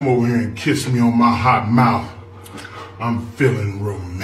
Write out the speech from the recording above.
Come over here and kiss me on my hot mouth. I'm feeling romantic.